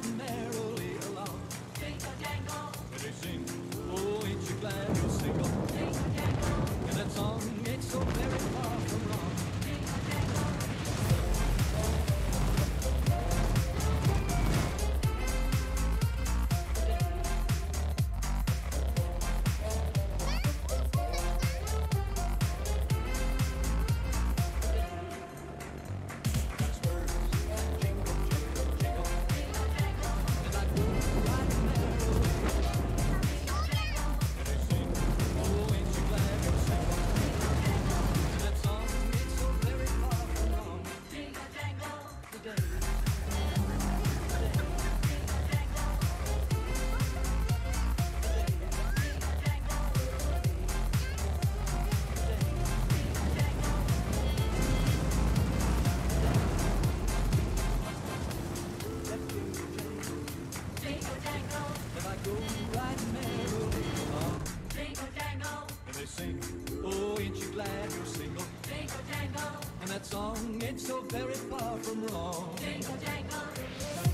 riding merrily along. Jingle jangle. They sing, oh, ain't you glad you're single? Jingle sing. Oh, ain't you glad you're single? Jingle jangle. And that song ain't so very far from wrong. Jingle jangle.